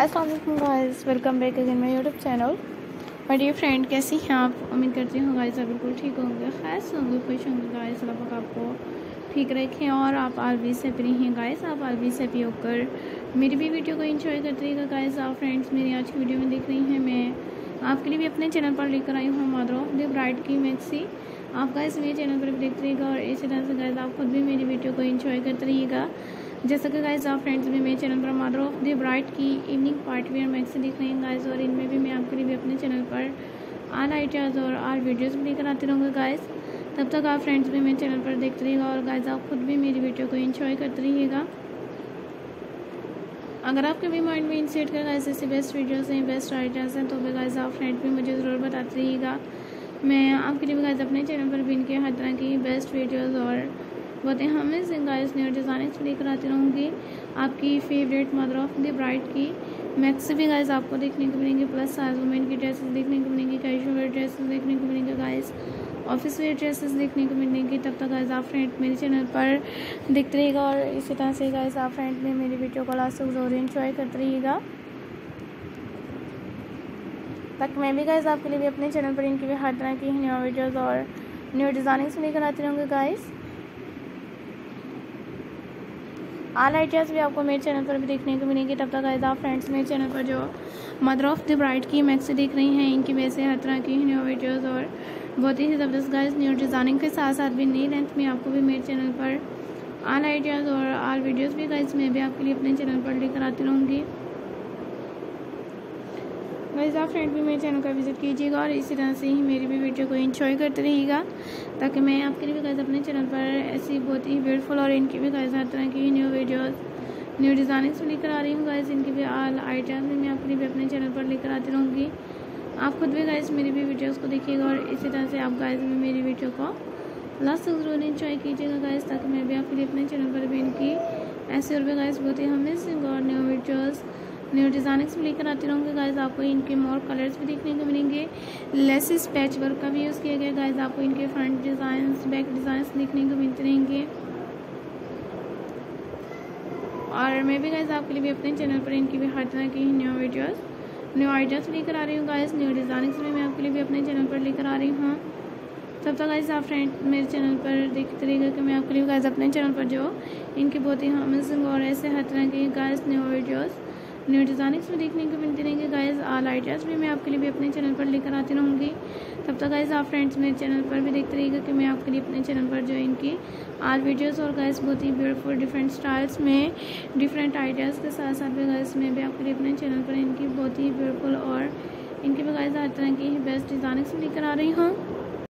Aslam guys welcome back again my YouTube channel और dear friend कैसी हैं आप? उम्मीद करती हूँ गाइस आप बिल्कुल ठीक होंगे। खैस होंगे खुश होंगे गाइस लगभग आपको ठीक रखें और आप आलवी से फ्री हैं गाइस आप आलवी से भी होकर मेरी भी वीडियो को इंजॉय करते रहिएगा गाइस आप फ्रेंड्स मेरी आज की वीडियो में देख रही हैं, मैं आपके लिए भी अपने चैनल पर लेकर आई हूँ ऑफ़ द ब्राइड की मैक्सी आप गाइस मेरे चैनल पर भी देखते रहिएगा और इसी तरह से गाइस आप खुद भी मेरी वीडियो को इंजॉय करते रहिएगा। जैसा कि गाइज़ आप फ्रेंड्स भी मेरे चैनल पर मदर ऑफ़ द ब्राइट की इवनिंग पार्टी वेयर मैक्सी देख रहे हैं गाइज़ और इनमें भी मैं आपके लिए भी अपने चैनल पर आल आइडियाज़ और आल वीडियोज़ भी लेकर आती रहूँगा गाइज़ तब तक आप फ्रेंड्स भी मेरे चैनल पर देखते रहिएगा और गाइज़ आप खुद भी मेरी वीडियो को इन्जॉय करते रहिएगा। अगर आपके भी माइंड में इंसेट कर गाइज़ ऐसे बेस्ट वीडियोज़ हैं बेस्ट आइडियाज़ हैं तो भी गाइज़ आप फ्रेंड भी मुझे ज़रूर बताते रहिएगा। मैं आपके लिए भी गाइज़ अपने चैनल पर भी इनके हर तरह की बेस्ट वीडियोज़ और बहुत हमें गाइस न्यू डिज़ाइनिंग्स लेकर आती रहूँगी। आपकी favourite mother of the bride की मैक्स भी गाइस आपको देखने को मिलेंगे प्लस साइज़ वुमेन की ड्रेसेस देखने को मिलेंगी कैजुअल वेयर ड्रेसेस देखने को मिलेंगे गाइस ऑफ़िस वेयर ड्रेसेस देखने को मिलेंगी। तब तक गाइस आप फ्रेंड मेरे चैनल पर देखते रहिएगा और इसी तरह से गाइस आप फ्रेंड में मेरी वीडियो को लास्ट तक ज़रूर इन्जॉय करते रहिएगा। तक मैं भी गाइस आपके लिए भी अपने चैनल पर इनकी भी हर तरह की न्यू वीडियोज़ और न्यू डिज़ाइनिंग्स लेकर आती रहूँगी गाइस आल आइडियाज़ भी आपको मेरे चैनल पर भी देखने को मिलेंगे। तब तक आयदा फ्रेंड्स मेरे चैनल पर जो मदर ऑफ़ द ब्राइड की मैक्स देख रही हैं, इनकी वजह से हर तरह की न्यू वीडियोज़ और बहुत ही ज़बरदस्त गाइज़ न्यू डिज़ाइनिंग के साथ साथ भी नई लेंथ में आपको भी मेरे चैनल पर आल आइडियाज़ और आल वीडियोज़ भी गाइज़ मैं भी आपके लिए अपने चैनल पर लेकर आती रहूँगी। आप फ्रेंड भी मेरे चैनल का विज़िट कीजिएगा और इसी तरह से ही मेरी भी वीडियो को इन्जॉय करते रहिएगा, ताकि मैं आपके लिए भी गाइज़ अपने चैनल पर ऐसी बहुत ही ब्यूटीफुल और इनकी भी गाइज़ हर तरह की न्यू वीडियोस न्यू डिज़ाइनिंग्स लेकर आ रही हूँ गाइज़ इनकी भी आल आइडियाज़ भी मैं आपके लिए भी अपने चैनल पर लेकर आती रहूँगी। आप खुद भी गाइज़ मेरी भी वीडियोज़ को देखिएगा और इसी तरह से आप गाइज़ में मेरी वीडियो को लास्ट तक ज़रूर इन्जॉय कीजिएगा गाइज़ ताकि मैं भी आपके लिए अपने चैनल पर भी इनकी, ऐसे और भी गाइज़ बहुत ही हमें और न्यू न्यू डिज़ाइनिंग्स भी लेकर आती रहूँगी। गाइज़ आपको इनके मोर कलर्स भी देखने को मिलेंगे। लेसिस पैच वर्क का भी यूज़ किया गया। गाइज़ आपको इनके फ्रंट डिज़ाइन बैक डिज़ाइन देखने को मिलते रहेंगे। और मैं भी गाइज़ आपके लिए भी अपने चैनल पर इनकी भी हर तरह की न्यू वीडियोज़ न्यू आइडियाज़ लेकर आ रही हूँ। गाइज़ न्यू डिज़ाइनिंग्स भी मैं आपके लिए भी अपने चैनल पर लेकर आ रही हूँ। तब तक गाइज़ आप फ्रेंड मेरे चैनल पर देखते रहिएगा कि मैं आपके लिए गाइज़ अपने चैनल पर जो इनकी बहुत ही अमेजिंग और ऐसे हर तरह की guys new videos new designings भी देखने को मिलती रहेंगे। गाइज़ आल आइडियाज़ भी मैं आपके लिए भी अपने चैनल पर लेकर आती रहूँगी। तब तक गाइज़ आप फ्रेंड्स मेरे चैनल पर भी देखते रहिएगा कि मैं आपके लिए अपने चैनल पर जो इनकी आल वीडियोस और गाइज़ बहुत ही ब्यूटीफुल डिफरेंट स्टाइल्स में डिफरेंट आइडियाज़ के साथ साथ भी गाइज़ मैं भी आपके लिए अपने चैनल पर इनकी बहुत ही ब्यूटीफुल और इनकी भी गाइज़ हर तरह की बेस्ट डिज़ाइनिंग्स लेकर आ रही हूँ।